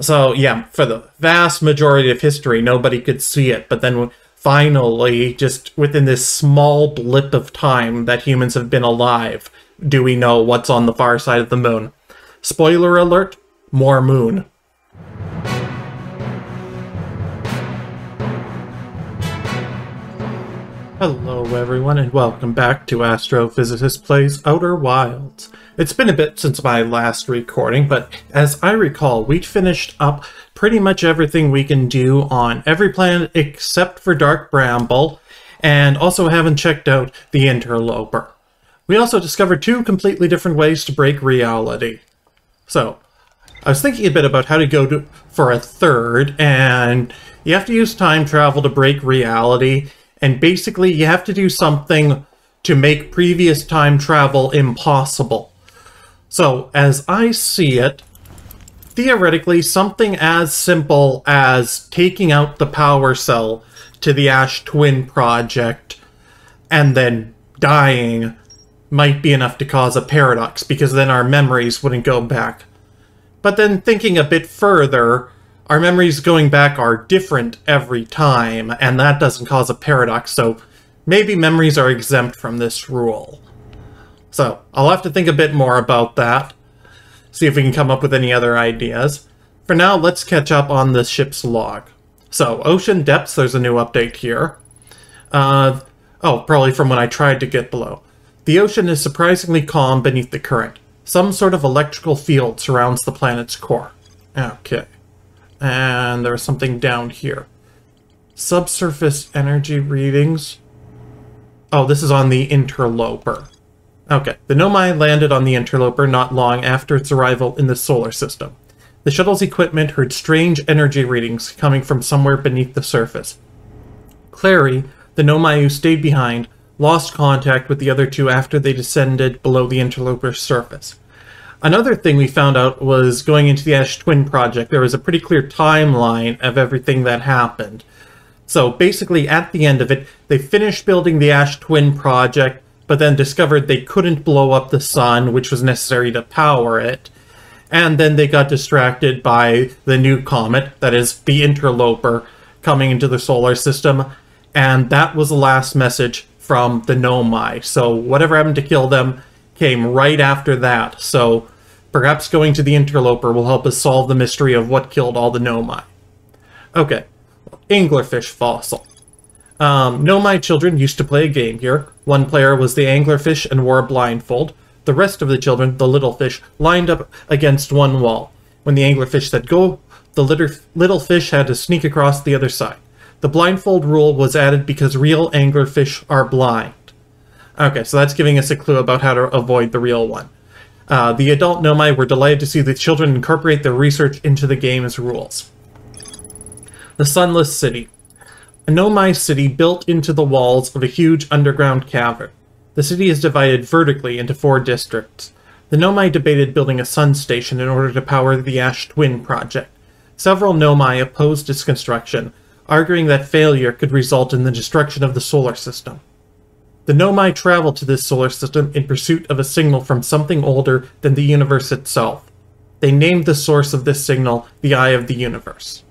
So, yeah, for the vast majority of history, nobody could see it. But then finally, just within this small blip of time that humans have been alive, do we know what's on the far side of the moon. Spoiler alert more moon. Hello everyone and welcome back to Astrophysicist Plays Outer Wilds. It's been a bit since my last recording, but as I recall, we'd finished up pretty much everything we can do on every planet except for Dark Bramble, and also haven't checked out the Interloper. We also discovered two completely different ways to break reality. So, I was thinking a bit about how to go to, for a third, and you have to use time travel to break reality, and basically, you have to do something to make previous time travel impossible. So, as I see it, theoretically, something as simple as taking out the power cell to the Ash Twin project and then dying might be enough to cause a paradox, because then our memories wouldn't go back. But then thinking a bit further, our memories going back are different every time, and that doesn't cause a paradox, so maybe memories are exempt from this rule. So, I'll have to think a bit more about that, see if we can come up with any other ideas. For now, let's catch up on the ship's log. So, ocean depths, there's a new update here. Uh, oh, probably from when I tried to get below. The ocean is surprisingly calm beneath the current. Some sort of electrical field surrounds the planet's core. Okay. And there's something down here. Subsurface energy readings. Oh, this is on the Interloper. Okay, the Nomai landed on the Interloper not long after its arrival in the solar system. The shuttle's equipment heard strange energy readings coming from somewhere beneath the surface. Clary, the Nomai who stayed behind, lost contact with the other two after they descended below the Interloper's surface. Another thing we found out was going into the Ash Twin project, there was a pretty clear timeline of everything that happened. So basically, at the end of it, they finished building the Ash Twin project, but then discovered they couldn't blow up the sun, which was necessary to power it. And then they got distracted by the new comet, that is, the interloper, coming into the solar system. And that was the last message from the Nomai. So whatever happened to kill them came right after that, so perhaps going to the interloper will help us solve the mystery of what killed all the Nomai. Okay, anglerfish fossil. Um, Nomai children used to play a game here. One player was the anglerfish and wore a blindfold. The rest of the children, the little fish, lined up against one wall. When the anglerfish said go, the little fish had to sneak across the other side. The blindfold rule was added because real anglerfish are blind. Okay, so that's giving us a clue about how to avoid the real one. Uh, the adult Nomai were delighted to see the children incorporate their research into the game's rules. The Sunless City. A Nomai city built into the walls of a huge underground cavern. The city is divided vertically into four districts. The Nomai debated building a sun station in order to power the Ash Twin project. Several Nomai opposed its construction, arguing that failure could result in the destruction of the solar system. The Nomai travel to this solar system in pursuit of a signal from something older than the universe itself. They named the source of this signal the Eye of the Universe.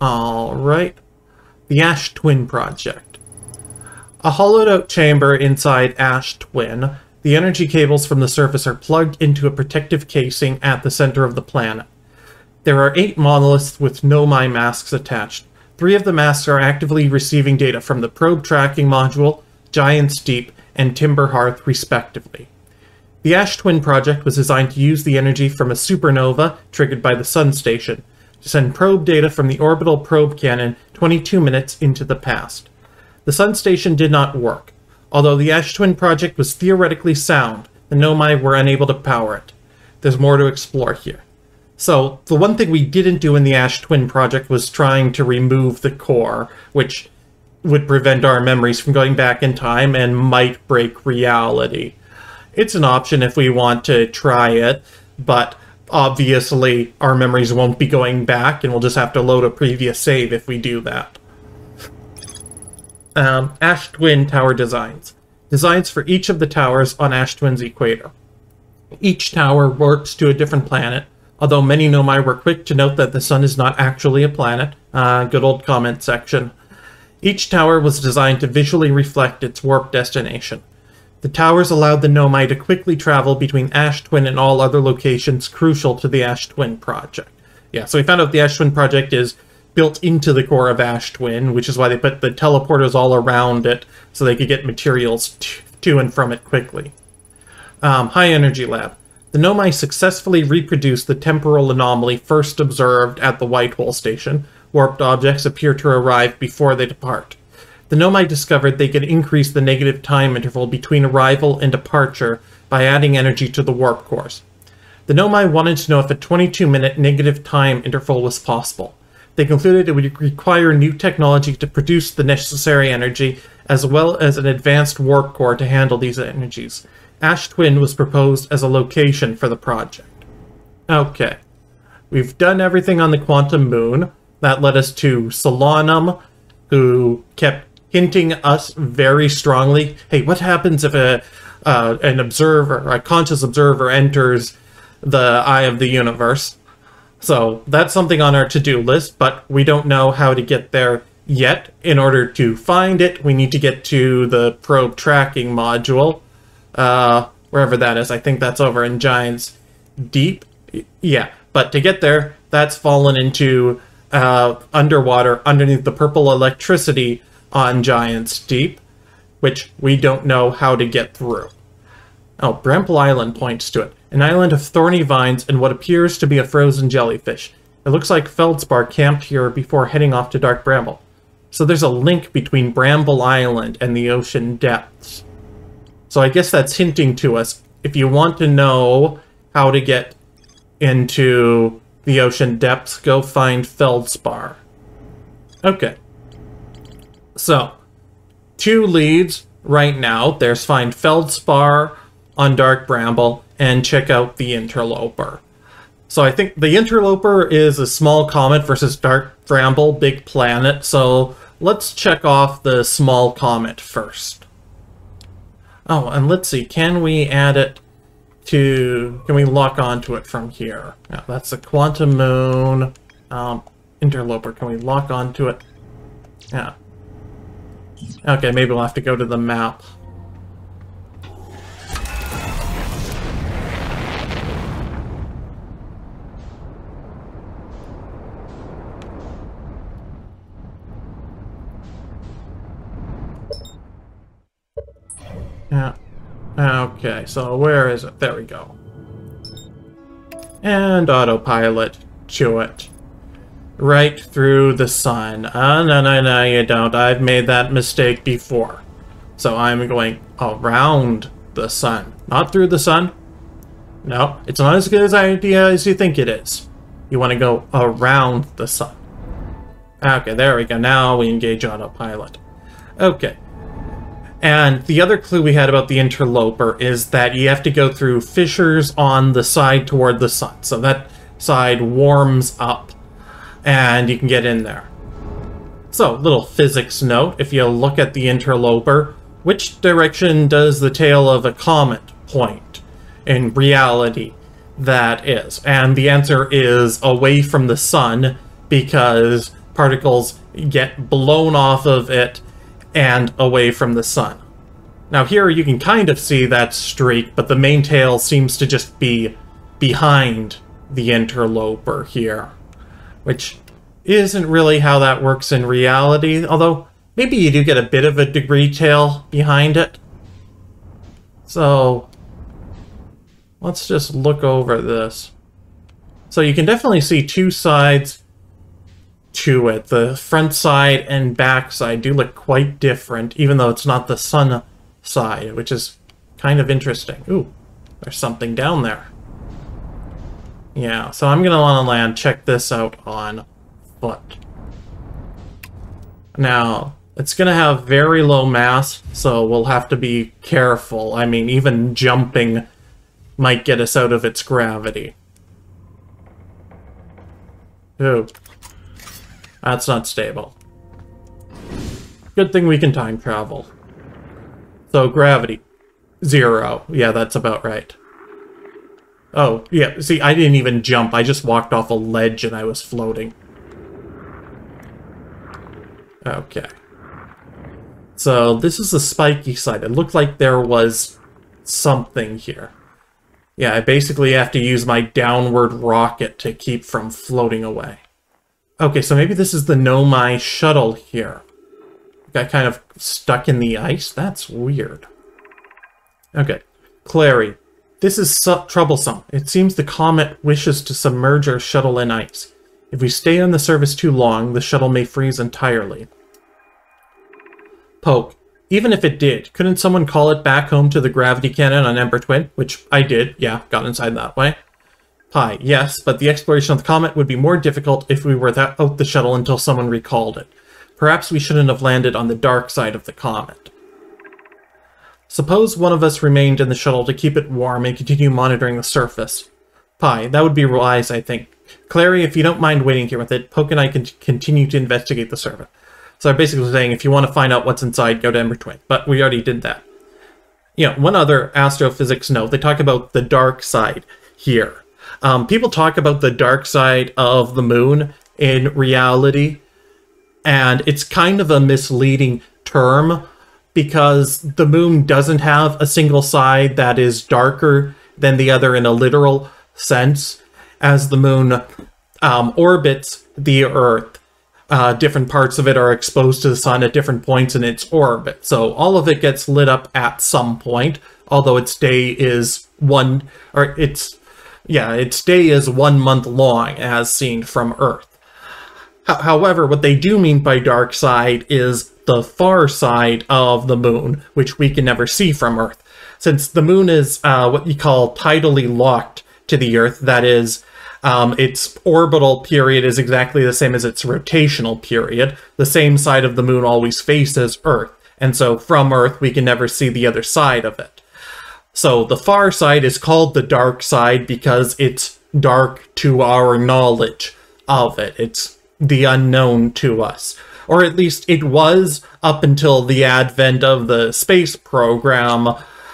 Alright. The Ash Twin Project. A hollowed out chamber inside Ash Twin, the energy cables from the surface are plugged into a protective casing at the center of the planet. There are eight monoliths with Nomai masks attached. Three of the masks are actively receiving data from the probe tracking module, Giant's Deep, and Timber Hearth, respectively. The Ash Twin project was designed to use the energy from a supernova triggered by the Sun Station to send probe data from the orbital probe cannon 22 minutes into the past. The Sun Station did not work. Although the Ash Twin project was theoretically sound, the Nomai were unable to power it. There's more to explore here. So, the one thing we didn't do in the Ash Twin project was trying to remove the core, which would prevent our memories from going back in time and might break reality. It's an option if we want to try it, but obviously our memories won't be going back and we'll just have to load a previous save if we do that. Um, Ash Twin Tower Designs. Designs for each of the towers on Ash Twin's equator. Each tower works to a different planet although many Nomai were quick to note that the sun is not actually a planet. Uh, good old comment section. Each tower was designed to visually reflect its warp destination. The towers allowed the Nomai to quickly travel between Ash Twin and all other locations crucial to the Ash Twin project. Yeah, so we found out the Ash Twin project is built into the core of Ash Twin, which is why they put the teleporters all around it so they could get materials to and from it quickly. Um, high Energy Lab. The Nomai successfully reproduced the temporal anomaly first observed at the White Hole Station. Warped objects appear to arrive before they depart. The Nomai discovered they could increase the negative time interval between arrival and departure by adding energy to the warp cores. The Nomai wanted to know if a 22-minute negative time interval was possible. They concluded it would require new technology to produce the necessary energy, as well as an advanced warp core to handle these energies. Ash Twin was proposed as a location for the project. Okay. We've done everything on the Quantum Moon. That led us to Solanum, who kept hinting us very strongly, hey, what happens if a uh, an observer, a conscious observer enters the eye of the universe? So that's something on our to-do list, but we don't know how to get there yet. In order to find it, we need to get to the probe tracking module, uh, wherever that is. I think that's over in Giants Deep. Yeah, but to get there, that's fallen into uh, underwater underneath the purple electricity on Giants Deep, which we don't know how to get through. Oh, Bramble Island points to it an island of thorny vines and what appears to be a frozen jellyfish. It looks like Feldspar camped here before heading off to Dark Bramble. So there's a link between Bramble Island and the ocean depths. So I guess that's hinting to us, if you want to know how to get into the ocean depths, go find Feldspar. Okay. So, two leads right now. There's find Feldspar on Dark Bramble and check out the Interloper. So I think the Interloper is a small comet versus Dark Bramble, big planet, so let's check off the small comet first. Oh, and let's see, can we add it to... can we lock onto it from here? Yeah, that's a Quantum Moon um, Interloper. Can we lock onto it? Yeah. Okay, maybe we'll have to go to the map. Yeah. So where is it? There we go. And autopilot to it. Right through the sun. Uh, no, no, no, you don't. I've made that mistake before. So I'm going around the sun. Not through the sun. No, it's not as good as idea as you think it is. You want to go around the sun. Okay, there we go. Now we engage autopilot. Okay, and the other clue we had about the interloper is that you have to go through fissures on the side toward the sun. So that side warms up and you can get in there. So, little physics note, if you look at the interloper, which direction does the tail of a comet point in reality that is? And the answer is away from the sun because particles get blown off of it and away from the sun. Now here you can kind of see that streak, but the main tail seems to just be behind the interloper here, which isn't really how that works in reality, although maybe you do get a bit of a degree tail behind it. So let's just look over this. So you can definitely see two sides to it. The front side and back side do look quite different, even though it's not the sun side, which is kind of interesting. Ooh, there's something down there. Yeah, so I'm gonna want to land, check this out on foot. Now, it's gonna have very low mass, so we'll have to be careful. I mean, even jumping might get us out of its gravity. Ooh. That's not stable. Good thing we can time travel. So gravity, zero. Yeah, that's about right. Oh, yeah, see, I didn't even jump. I just walked off a ledge and I was floating. Okay. So, this is the spiky side. It looked like there was something here. Yeah, I basically have to use my downward rocket to keep from floating away. Okay, so maybe this is the Nomai shuttle here. Got kind of stuck in the ice? That's weird. Okay. Clary, this is troublesome. It seems the comet wishes to submerge our shuttle in ice. If we stay on the surface too long, the shuttle may freeze entirely. Poke, even if it did, couldn't someone call it back home to the gravity cannon on Ember Twin? Which I did, yeah, got inside that way. Hi, yes, but the exploration of the comet would be more difficult if we were without the shuttle until someone recalled it. Perhaps we shouldn't have landed on the dark side of the comet. Suppose one of us remained in the shuttle to keep it warm and continue monitoring the surface. Pye, that would be wise, I think. Clary, if you don't mind waiting here with it, Poke and I can continue to investigate the surface. So I'm basically saying if you want to find out what's inside, go to Ember Twin. But we already did that. You know, one other astrophysics note, they talk about the dark side here. Um, people talk about the dark side of the moon in reality, and it's kind of a misleading term because the moon doesn't have a single side that is darker than the other in a literal sense. As the moon um, orbits the Earth, uh, different parts of it are exposed to the sun at different points in its orbit. So all of it gets lit up at some point, although its day is one, or its, yeah, its day is one month long as seen from Earth. However, what they do mean by dark side is the far side of the moon, which we can never see from Earth. Since the moon is uh, what you call tidally locked to the Earth, that is, um, its orbital period is exactly the same as its rotational period. The same side of the moon always faces Earth, and so from Earth we can never see the other side of it. So the far side is called the dark side because it's dark to our knowledge of it. It's the unknown to us or at least it was up until the advent of the space program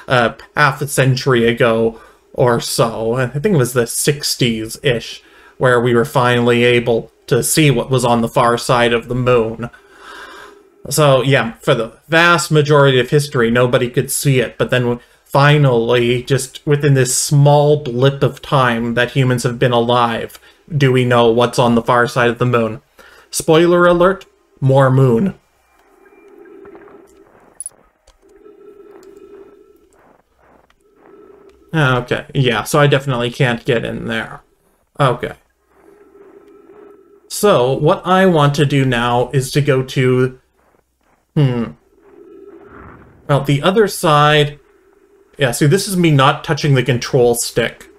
uh, half a century ago or so. I think it was the 60s ish, where we were finally able to see what was on the far side of the moon. So, yeah, for the vast majority of history, nobody could see it, but then finally, just within this small blip of time that humans have been alive, do we know what's on the far side of the moon. Spoiler alert, more moon. Okay, yeah, so I definitely can't get in there. Okay. So, what I want to do now is to go to... Hmm. Well, the other side... Yeah, see, this is me not touching the control stick.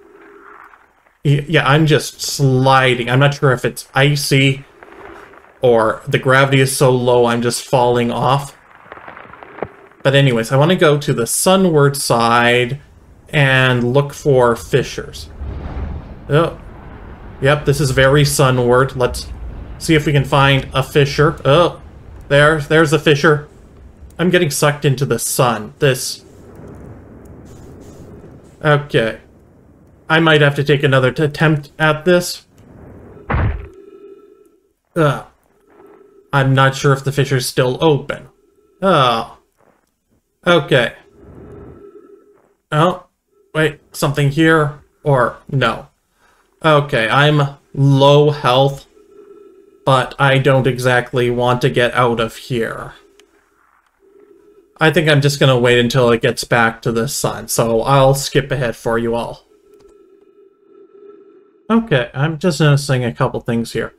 Yeah, I'm just sliding. I'm not sure if it's icy or the gravity is so low I'm just falling off. But anyways, I want to go to the sunward side and look for fissures. Oh, yep, this is very sunward. Let's see if we can find a fissure. Oh, there, there's a fissure. I'm getting sucked into the sun. This... Okay. I might have to take another attempt at this. Ugh. I'm not sure if the fissure's still open. Oh. Okay. Oh, wait, something here? Or no. Okay, I'm low health, but I don't exactly want to get out of here. I think I'm just gonna wait until it gets back to the sun, so I'll skip ahead for you all. Okay, I'm just noticing a couple things here.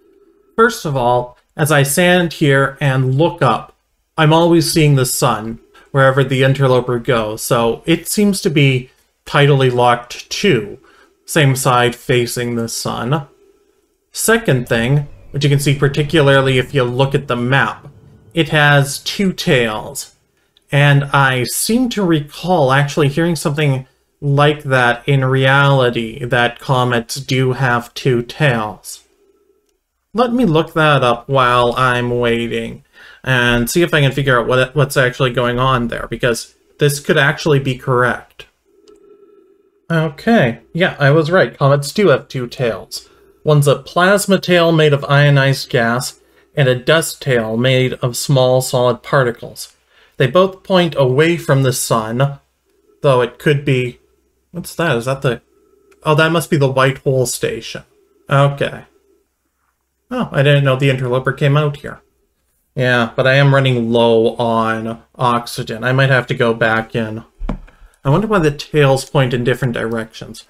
First of all, as I stand here and look up, I'm always seeing the sun wherever the interloper goes, so it seems to be tidally locked too, same side facing the sun. Second thing, which you can see particularly if you look at the map, it has two tails. And I seem to recall actually hearing something like that in reality, that comets do have two tails. Let me look that up while I'm waiting and see if I can figure out what what's actually going on there, because this could actually be correct. Okay, yeah, I was right. Comets do have two tails. One's a plasma tail made of ionized gas, and a dust tail made of small solid particles. They both point away from the sun, though it could be... What's that? Is that the... Oh, that must be the White Hole Station. Okay. Oh, I didn't know the interloper came out here. Yeah, but I am running low on oxygen. I might have to go back in. I wonder why the tails point in different directions.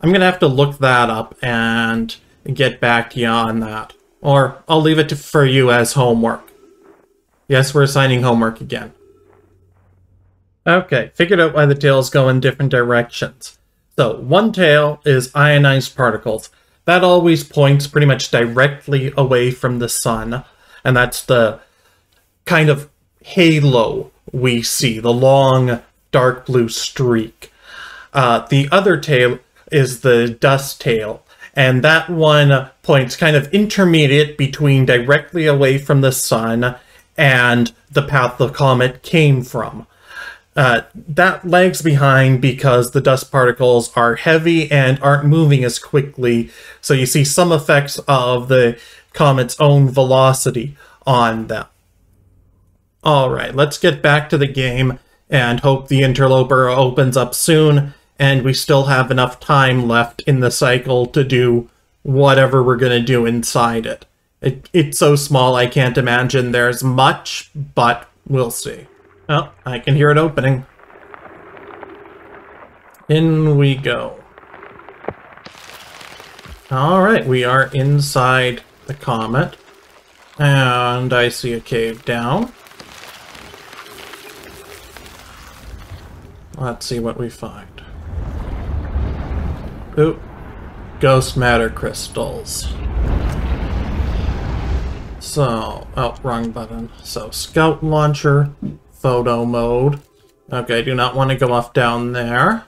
I'm going to have to look that up and get back to you on that. Or I'll leave it to, for you as homework. Yes, we're assigning homework again. Okay, figured out why the tails go in different directions. So, one tail is ionized particles. That always points pretty much directly away from the sun, and that's the kind of halo we see, the long dark blue streak. Uh, the other tail is the dust tail, and that one points kind of intermediate between directly away from the sun and the path the comet came from. Uh, that lags behind because the dust particles are heavy and aren't moving as quickly, so you see some effects of the comet's own velocity on them. Alright, let's get back to the game and hope the interloper opens up soon and we still have enough time left in the cycle to do whatever we're going to do inside it. It. It's so small I can't imagine there's much, but we'll see. Oh, I can hear it opening. In we go. Alright, we are inside the comet. And I see a cave down. Let's see what we find. Ooh, ghost matter crystals. So, oh, wrong button. So, scout launcher, photo mode. Okay, do not want to go off down there.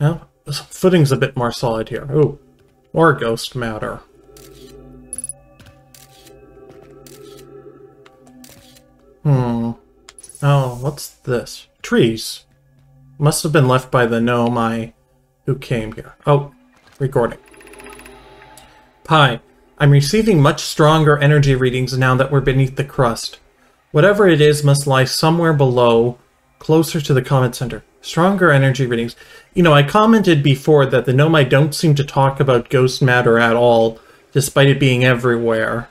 No, footing's a bit more solid here. Ooh, more ghost matter. Hmm. Oh, what's this? Trees. Must have been left by the Nomai... who came here. Oh, recording. Pye, I'm receiving much stronger energy readings now that we're beneath the crust. Whatever it is must lie somewhere below, closer to the comet center. Stronger energy readings. You know, I commented before that the Nomai don't seem to talk about ghost matter at all, despite it being everywhere.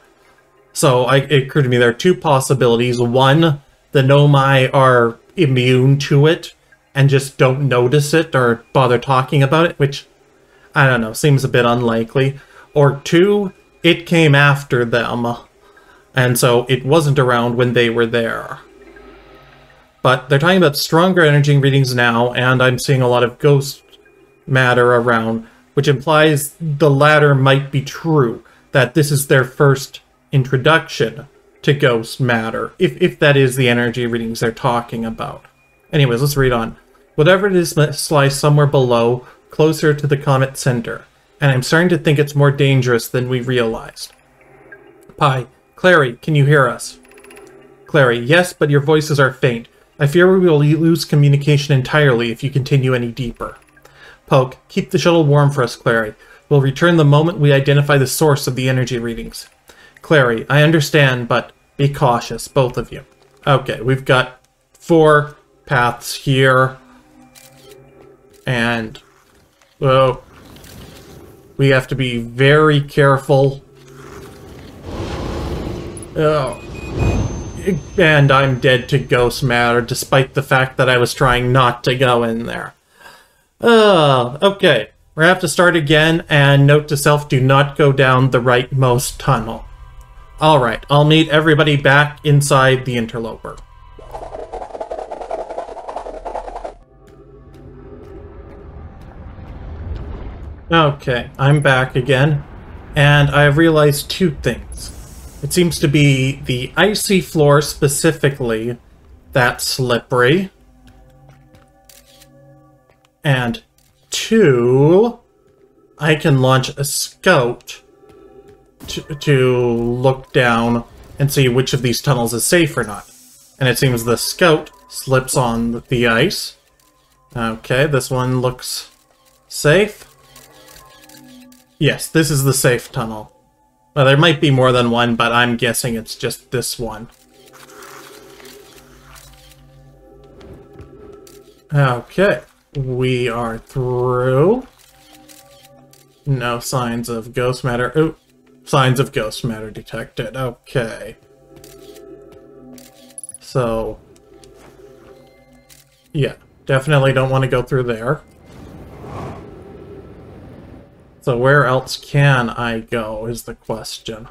So I, it occurred to me there are two possibilities. One, the Nomai are immune to it and just don't notice it or bother talking about it, which, I don't know, seems a bit unlikely. Or two, it came after them, and so it wasn't around when they were there. But they're talking about stronger energy readings now, and I'm seeing a lot of ghost matter around, which implies the latter might be true, that this is their first introduction to ghost matter, if, if that is the energy readings they're talking about. Anyways, let's read on. Whatever it is must lie somewhere below, closer to the comet center, and I'm starting to think it's more dangerous than we realized. Pye, Clary, can you hear us? Clary, yes, but your voices are faint. I fear we will lose communication entirely if you continue any deeper. Poke, keep the shuttle warm for us, Clary. We'll return the moment we identify the source of the energy readings. Clary, I understand, but be cautious, both of you. Okay, we've got four paths here. And, well, we have to be very careful. Oh. And I'm dead to ghost matter, despite the fact that I was trying not to go in there. Oh, okay. We're gonna have to start again, and note to self, do not go down the rightmost tunnel. Alright, I'll meet everybody back inside the interloper. Okay, I'm back again, and I have realized two things. It seems to be the icy floor specifically that's slippery. And two, I can launch a scout to, to look down and see which of these tunnels is safe or not. And it seems the scout slips on the ice. Okay, this one looks safe. Yes, this is the safe tunnel. Well, there might be more than one, but I'm guessing it's just this one. Okay, we are through. No signs of ghost matter. Oh, signs of ghost matter detected. Okay. So, yeah, definitely don't want to go through there. So where else can I go is the question.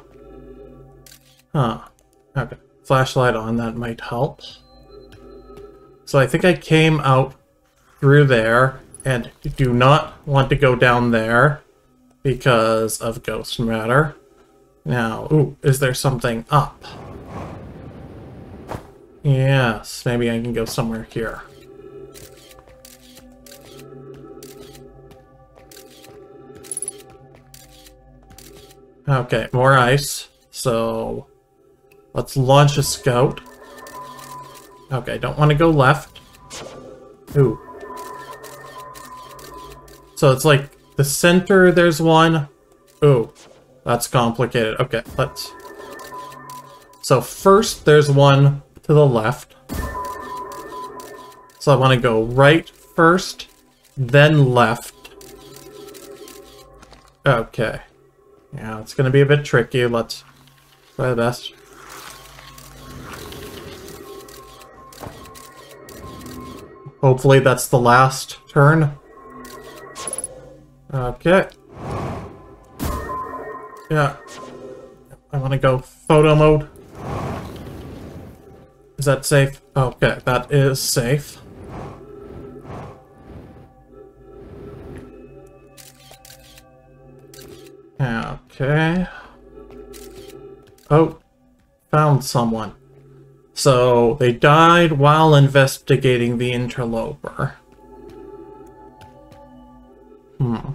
Huh. Okay. Flashlight on, that might help. So I think I came out through there and do not want to go down there because of ghost matter. Now, ooh, is there something up? Yes, maybe I can go somewhere here. Okay, more ice. So, let's launch a scout. Okay, don't want to go left. Ooh. So it's like the center, there's one. Ooh, that's complicated. Okay, let's... So first, there's one to the left. So I want to go right first, then left. Okay. Yeah, it's to be a bit tricky. Let's try the best. Hopefully that's the last turn. Okay. Yeah. I want to go photo mode. Is that safe? Okay, that is safe. Okay. Oh, found someone. So, they died while investigating the interloper. Hmm.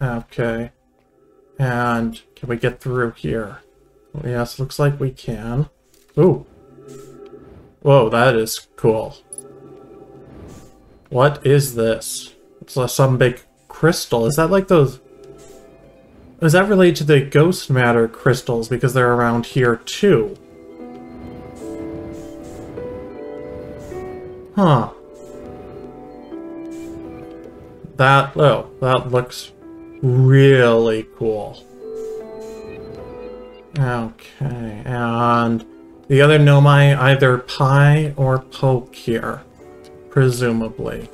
Okay. And can we get through here? Yes, looks like we can. Ooh. Whoa, that is cool. What is this? It's some big crystal. Is that like those does that relate to the ghost matter crystals because they're around here too? Huh. That, oh, that looks really cool. Okay, and the other Nomai either Pye or Poke here, presumably.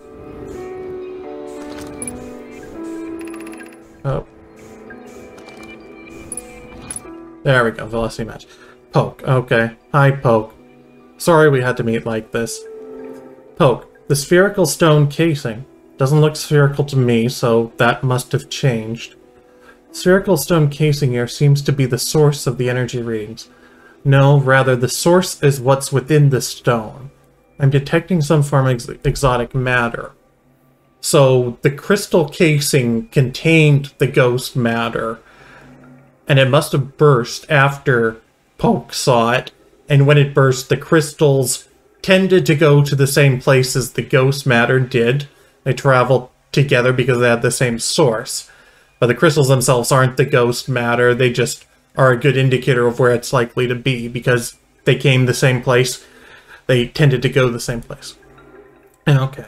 Oh, there we go, velocity match. Poke, okay. Hi, Poke. Sorry we had to meet like this. Poke, the spherical stone casing. Doesn't look spherical to me, so that must have changed. Spherical stone casing here seems to be the source of the energy readings. No, rather, the source is what's within the stone. I'm detecting some form of ex exotic matter. So, the crystal casing contained the ghost matter, and it must have burst after Poke saw it. And when it burst, the crystals tended to go to the same place as the ghost matter did. They traveled together because they had the same source. But the crystals themselves aren't the ghost matter, they just are a good indicator of where it's likely to be because they came the same place. They tended to go the same place. Okay.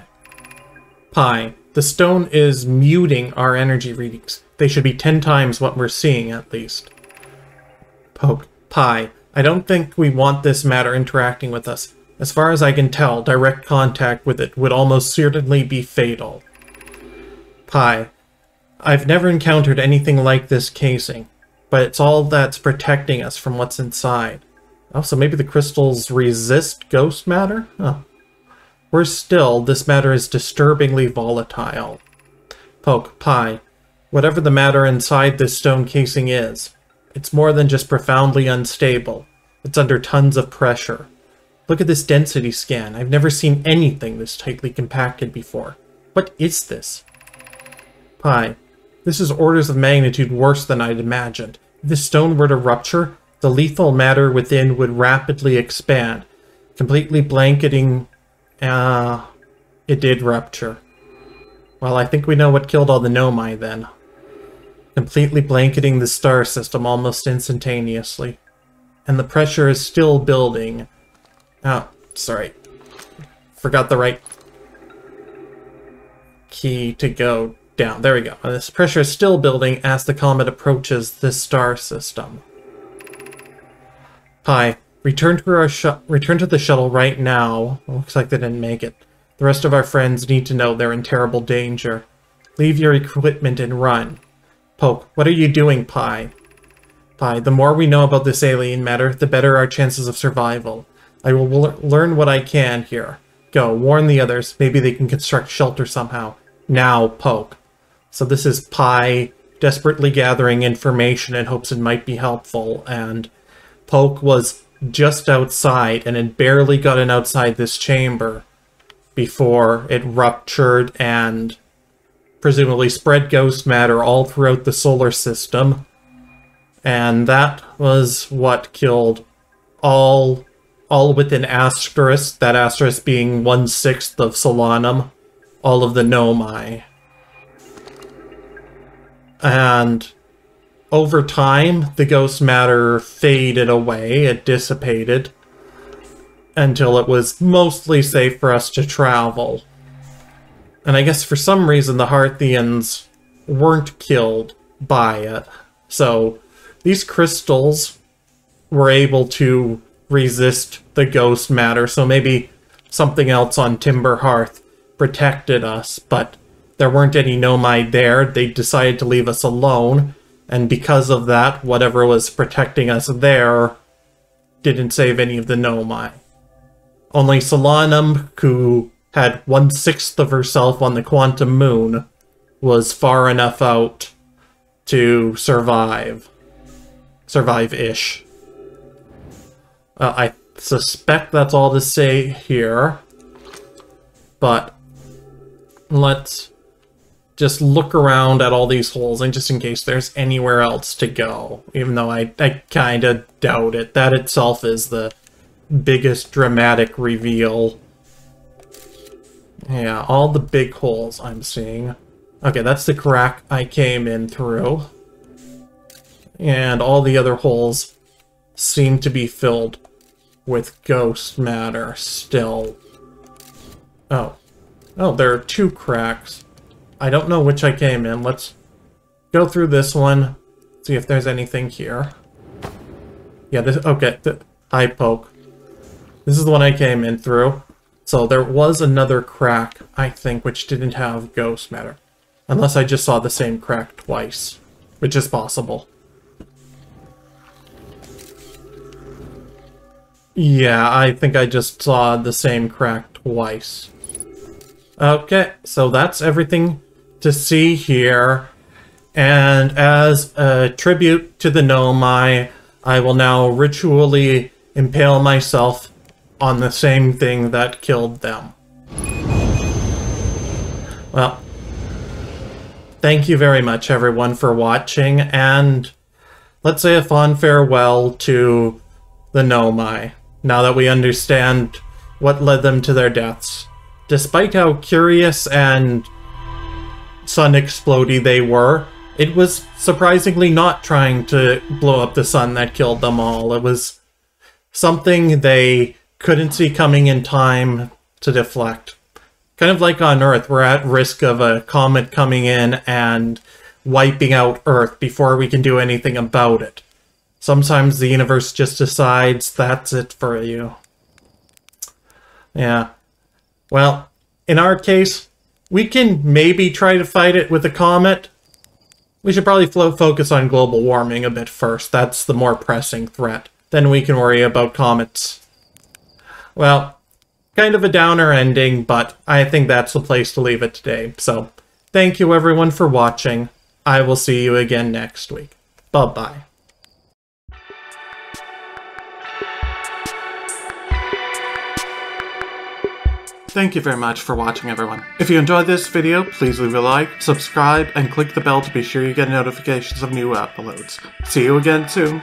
Pye. The stone is muting our energy readings. They should be 10 times what we're seeing, at least. Poke. Pye. I don't think we want this matter interacting with us. As far as I can tell, direct contact with it would almost certainly be fatal. Pye. I've never encountered anything like this casing, but it's all that's protecting us from what's inside. Oh, also, maybe the crystals resist ghost matter? Huh. Worse still, this matter is disturbingly volatile. Poke. Pye. Whatever the matter inside this stone casing is, it's more than just profoundly unstable. It's under tons of pressure. Look at this density scan. I've never seen anything this tightly compacted before. What is this? Pye. This is orders of magnitude worse than I'd imagined. If this stone were to rupture, the lethal matter within would rapidly expand, completely blanketing Uh, it did rupture. Well, I think we know what killed all the Nomai then. Completely blanketing the star system almost instantaneously. And the pressure is still building. Oh, sorry. Forgot the right key to go down. There we go. This pressure is still building as the comet approaches this star system. Pye, return to our return to the shuttle right now. Looks like they didn't make it. The rest of our friends need to know they're in terrible danger. Leave your equipment and run. Poke, what are you doing, Pye? Pye, the more we know about this alien matter, the better our chances of survival. I will learn what I can here. Go, warn the others. Maybe they can construct shelter somehow. Now, Poke. So this is Pye desperately gathering information in hopes it might be helpful, and Poke was just outside and had barely gotten outside this chamber before it ruptured and presumably spread ghost matter all throughout the solar system. And that was what killed all all within asterisk, that asterisk being one-sixth of Solanum, all of the Nomai. And over time, the ghost matter faded away, it dissipated, until it was mostly safe for us to travel. And I guess for some reason the Hearthians weren't killed by it. So these crystals were able to resist the ghost matter, so maybe something else on Timber Hearth protected us, but there weren't any Nomai there. They decided to leave us alone, and because of that, whatever was protecting us there didn't save any of the Nomai. Only Solanum, who had one-sixth of herself on the Quantum Moon, was far enough out to survive. Survive-ish. Uh, I suspect that's all to say here. But let's just look around at all these holes and just in case there's anywhere else to go. Even though I, I kind of doubt it. That itself is the biggest dramatic reveal. Yeah, all the big holes I'm seeing. Okay, that's the crack I came in through. And all the other holes seem to be filled with ghost matter still. Oh. Oh, there are two cracks. I don't know which I came in. Let's go through this one, see if there's anything here. Yeah, this, okay, the, eye poke. This is the one I came in through. So there was another crack, I think, which didn't have ghost matter. Unless I just saw the same crack twice, which is possible. Yeah, I think I just saw the same crack twice. Okay, so that's everything to see here. And as a tribute to the Nomai, I will now ritually impale myself on the same thing that killed them. Well, thank you very much everyone for watching, and let's say a fond farewell to the Nomai now that we understand what led them to their deaths. Despite how curious and sun explody they were, it was surprisingly not trying to blow up the sun that killed them all. It was something they couldn't see coming in time to deflect. Kind of like on Earth, we're at risk of a comet coming in and wiping out Earth before we can do anything about it. Sometimes the universe just decides that's it for you. Yeah. Well, in our case, we can maybe try to fight it with a comet. We should probably focus on global warming a bit first. That's the more pressing threat. Then we can worry about comets. Well, kind of a downer ending, but I think that's the place to leave it today. So, thank you everyone for watching. I will see you again next week. Bye-bye. Thank you very much for watching everyone. If you enjoyed this video, please leave a like, subscribe, and click the bell to be sure you get notifications of new uploads. See you again soon.